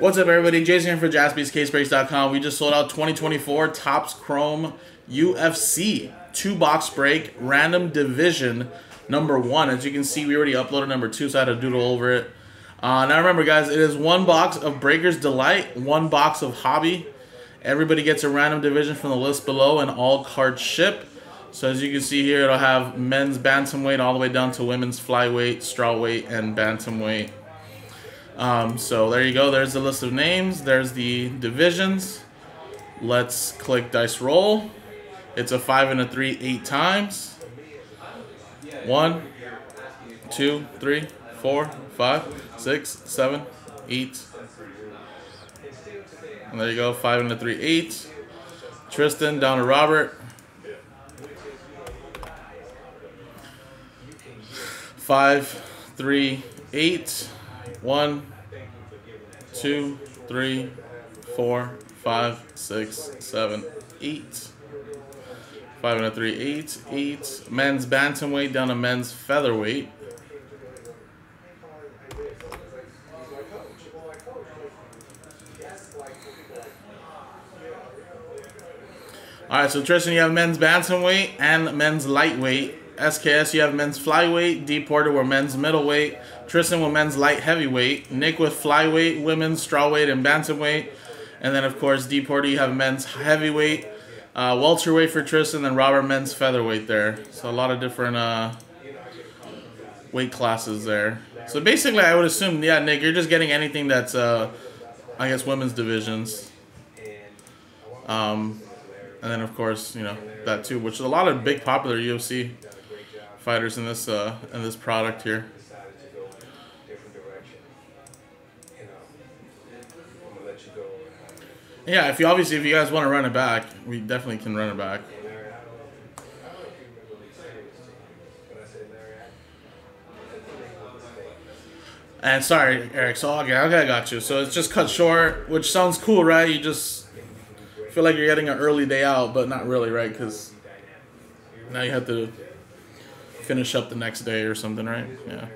What's up, everybody? Jason here for jaspyscasebreaks.com. We just sold out 2024 Topps Chrome UFC two box break random division number one. As you can see, we already uploaded number two, so I had to doodle over it. Uh, now remember, guys, it is one box of Breaker's Delight, one box of Hobby. Everybody gets a random division from the list below, and all cards ship. So as you can see here, it'll have men's bantamweight all the way down to women's flyweight, strawweight, and bantamweight. Um, so there you go. There's the list of names. There's the divisions. Let's click dice roll. It's a five and a three, eight times. One, two, three, four, five, six, seven, eight. And there you go. Five and a three, eight. Tristan down to Robert. Five, three, eight. One, two, three, four, five, six, seven, eight. Five and a three, eight, eight. Men's bantamweight down to men's featherweight. All right, so Tristan, you have men's bantamweight and men's lightweight. SKS, you have men's flyweight. D Porter, were men's middleweight. Tristan with men's light heavyweight. Nick with flyweight, women's strawweight, and bantamweight. And then, of course, D Porter, you have men's heavyweight. Uh, welterweight for Tristan, and Robert men's featherweight there. So a lot of different uh, weight classes there. So basically, I would assume, yeah, Nick, you're just getting anything that's, uh, I guess, women's divisions. Um, and then, of course, you know, that too, which is a lot of big popular UFC fighters in this uh, in this product here. Yeah, if you obviously if you guys want to run it back, we definitely can run it back. And sorry, Eric. So okay, okay, I got you. So it's just cut short, which sounds cool, right? You just feel like you're getting an early day out, but not really, right? Because now you have to finish up the next day or something, right? Yeah.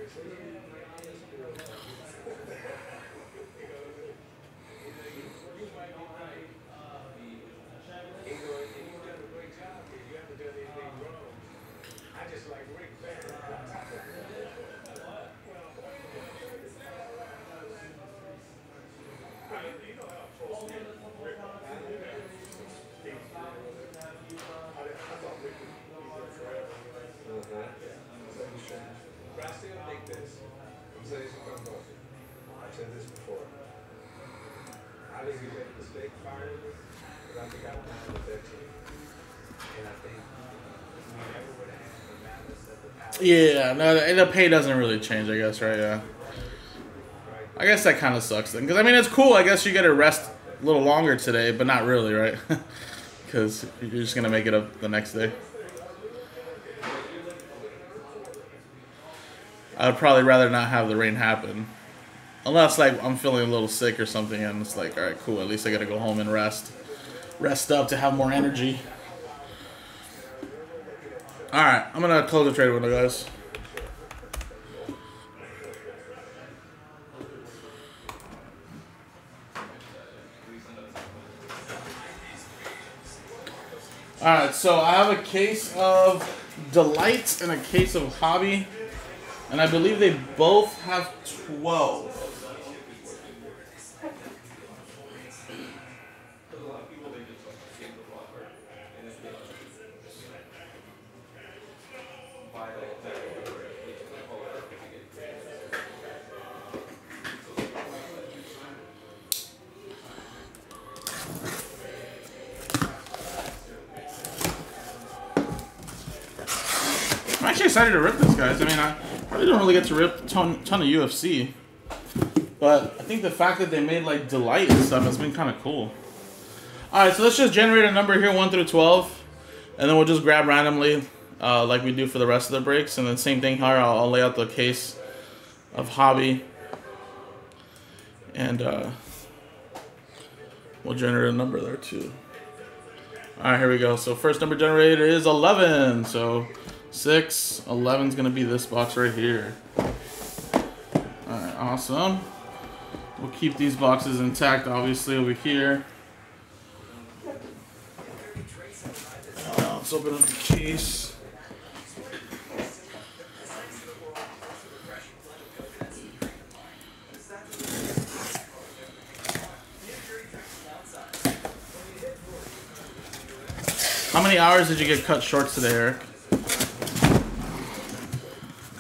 Yeah, no, the pay doesn't really change, I guess, right? Yeah. I guess that kind of sucks then. Because, I mean, it's cool. I guess you get to rest a little longer today, but not really, right? Because you're just going to make it up the next day. I would probably rather not have the rain happen. Unless, like, I'm feeling a little sick or something, and it's like, alright, cool, at least I gotta go home and rest. Rest up to have more energy. Alright, I'm gonna close the trade window, guys. Alright, so I have a case of Delight and a case of Hobby. And I believe they both have 12. Actually excited to rip this, guys. I mean, I probably don't really get to rip ton, ton of UFC. But I think the fact that they made, like, Delight and stuff has been kind of cool. Alright, so let's just generate a number here, 1 through 12. And then we'll just grab randomly, uh, like we do for the rest of the breaks. And then same thing here, I'll, I'll lay out the case of Hobby. And uh, we'll generate a number there, too. Alright, here we go. So first number generated is 11. So 6, 11 is going to be this box right here. Alright, awesome. We'll keep these boxes intact, obviously, over here. Uh, let's open up the case. How many hours did you get cut short today, Eric?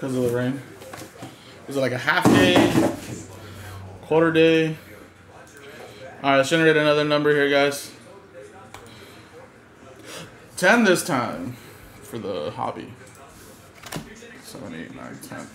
Because of the rain. Was it like a half day? Quarter day? Alright, let's generate another number here, guys. 10 this time for the hobby. 7, 8, 9, 10.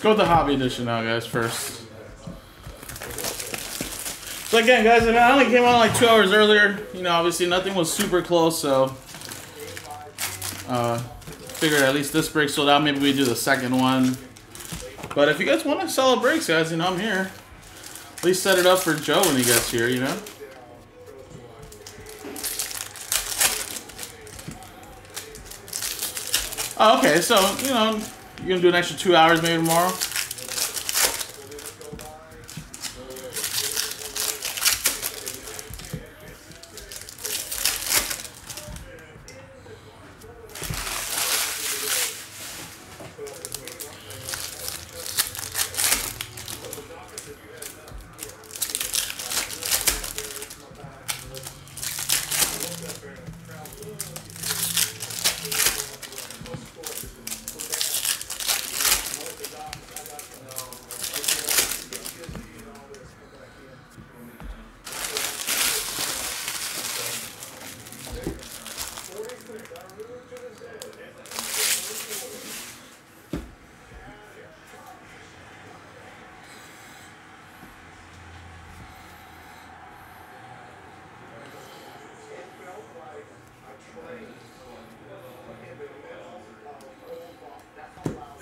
Go with the hobby edition now, guys, first. So again, guys, I only came on like two hours earlier. You know, obviously nothing was super close, so uh, figured at least this break sold out. Maybe we do the second one. But if you guys want to sell breaks, guys, you know I'm here. At least set it up for Joe when he gets here, you know. Oh, okay, so you know you're gonna do an extra two hours maybe tomorrow?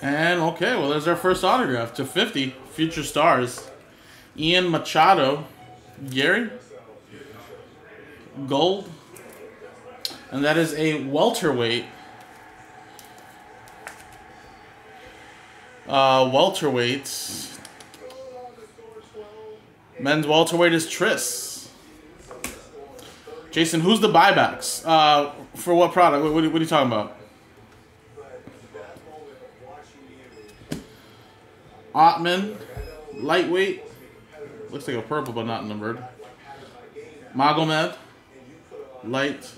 And okay, well, there's our first autograph to 50 future stars. Ian Machado, Garry, gold, and that is a welterweight. Uh, welterweight. Men's welterweight is Tris. Jason, who's the buybacks? Uh, for what product? What, what, what are you talking about? Ottman, lightweight. Looks like a purple, but not numbered. Magomed, light,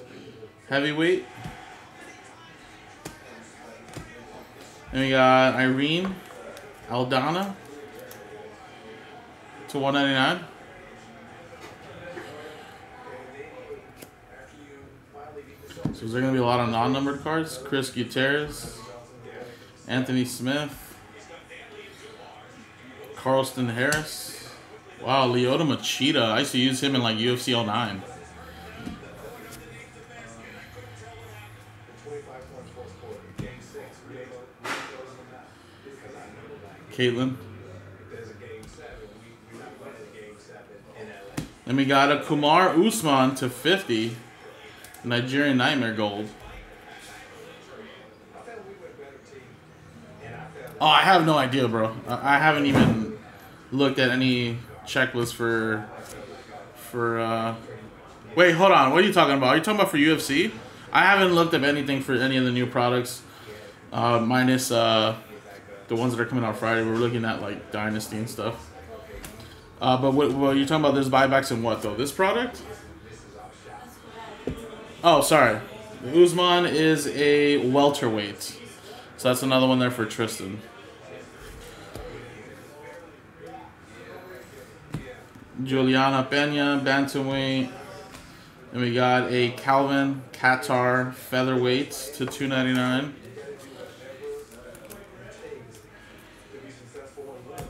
heavyweight. And we got Irene, Aldana to 199. So is there going to be a lot of non-numbered cards? Chris Gutierrez, Anthony Smith, Carlston Harris. Wow, Lyoto Machida. I used to use him in like UFC 09. Caitlin. Then we got a Kamaru Usman to 50. Nigerian Nightmare Gold. Oh, I have no idea, bro. I haven't even looked at any checklist for for uh Wait, hold on. What are you talking about? Are you talking about for UFC? I haven't looked up anything for any of the new products. Uh minus uh the ones that are coming out Friday. We're looking at like Dynasty and stuff. Uh but what, what you're talking about there's buybacks in what though? This product? Oh, sorry. Usman is a welterweight. So that's another one there for Tristan. Julianna Pena, bantamweight. And we got a Calvin Kattar featherweight to 299.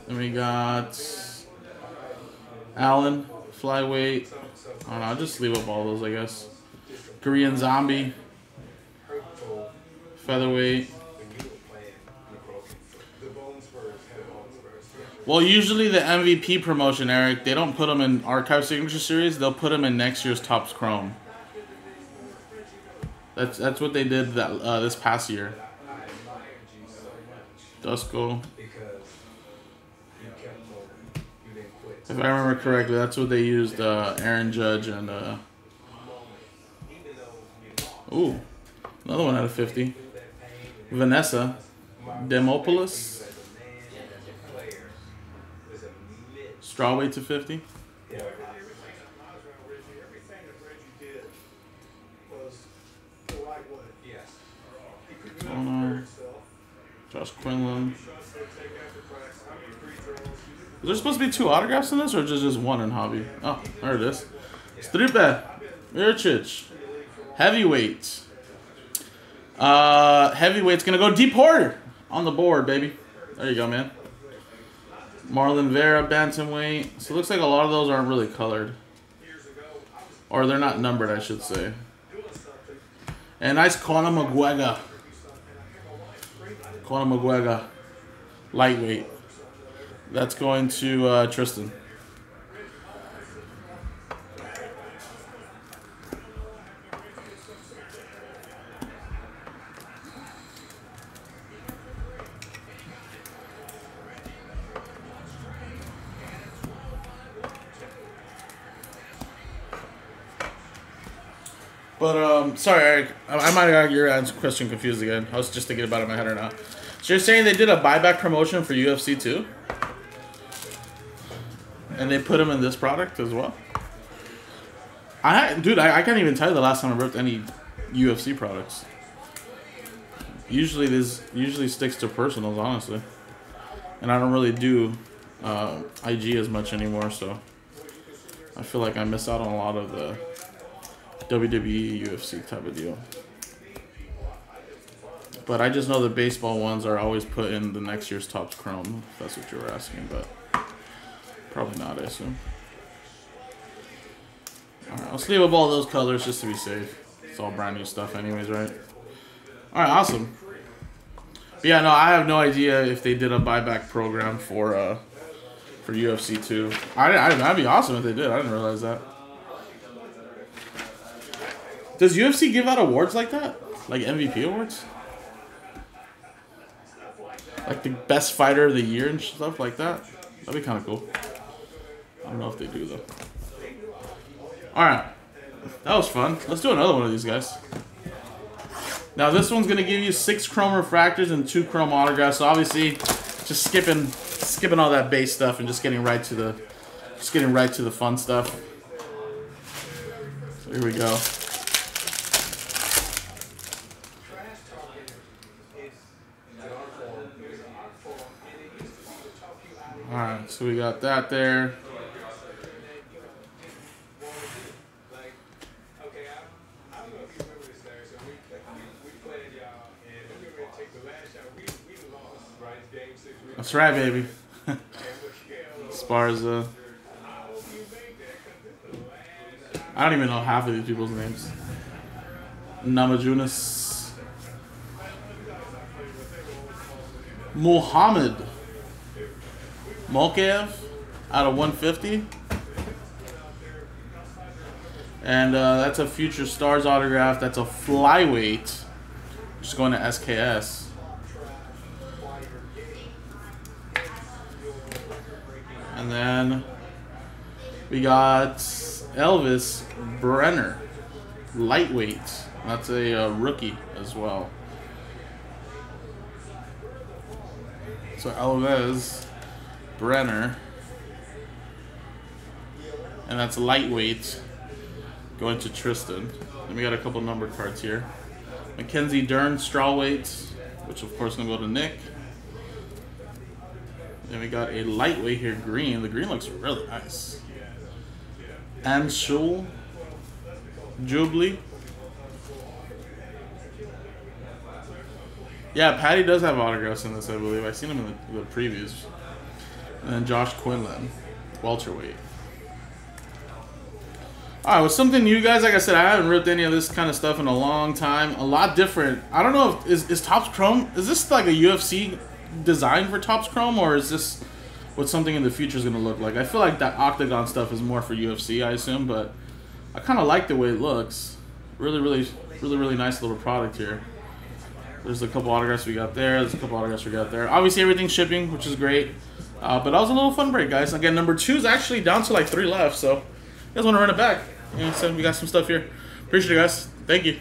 And we got Allen flyweight. I don't know, I'll just leave up all those, I guess. Korean Zombie featherweight. Well, usually the MVP promotion, Eric, they don't put them in Archive Signature Series. They'll put them in next year's Topps Chrome. That's that's what they did that uh, this past year. Dusko. If I remember correctly, that's what they used uh, Aaron Judge and. Uh, ooh, another one out of 50. Vanessa Demopoulos. Strawweight to 50? Josh Quinlan. Is there supposed to be two autographs in this, or just just one in hobby? Oh, there it is. Stipe, Miocic, heavyweight. Uh, heavyweight's gonna go D Porter on the board, baby. There you go, man. Marlon Vera, bantamweight. So it looks like a lot of those aren't really colored. Or they're not numbered, I should say. And nice Conor McGregor. Conor McGregor. Lightweight. That's going to uh, Tristan. But um, sorry, Eric. I, I might have got your question confused again. I was just thinking about it in my head or not. So you're saying they did a buyback promotion for UFC too, and they put them in this product as well. I dude, I, I can't even tell you the last time I ripped any UFC products. Usually this usually sticks to personals, honestly, and I don't really do uh, IG as much anymore, so I feel like I miss out on a lot of the WWE, UFC type of deal. But I just know the baseball ones are always put in the next year's Topps Chrome, if that's what you were asking, but probably not, I assume. Alright, I'll sleeve up all those colors just to be safe. It's all brand new stuff anyways, right? Alright, awesome. But yeah, no, I have no idea if they did a buyback program for uh for UFC 2. I, I, that'd be awesome if they did. I didn't realize that. Does UFC give out awards like that? Like MVP awards? Like the best fighter of the year and stuff like that? That'd be kind of cool. I don't know if they do though. Alright. That was fun. Let's do another one of these guys. Now this one's gonna give you six chrome refractors and two chrome autographs. So obviously, just skipping, skipping all that base stuff and just getting right to the, just getting right to the fun stuff. So here we go. Alright, so we got that there. That's right, baby. Sparza. I don't even know half of these people's names. Namajunas. Muhammad. Mokaev out of 150. And uh, that's a Future Stars autograph. That's a flyweight. Just going to SKS. And then we got Elves Brener, lightweight. That's a uh, rookie as well. So Elves Brener, and that's lightweight. Going to Tristan. Then we got a couple number cards here. Mackenzie Dern, strawweight, which of course gonna go to Nick. Then we got a lightweight here, green. The green looks really nice. Anshul Jubli. Yeah, Paddy does have autographs in this, I believe. I've seen him in the, the previews. And then Josh Quinlan, welterweight. Alright, with something new, guys, like I said, I haven't ripped any of this kind of stuff in a long time. A lot different. I don't know if, is, is Topps Chrome, is this like a UFC design for Topps Chrome, or is this what something in the future is going to look like? I feel like that Octagon stuff is more for UFC, I assume, but I kind of like the way it looks. Really, really, really, really nice little product here. There's a couple autographs we got there. There's a couple autographs we got there. Obviously, everything's shipping, which is great. Uh, but that was a little fun break, guys. Again, number two is actually down to like three left, so you guys want to run it back. Know, so we got some stuff here. Appreciate it, guys. Thank you.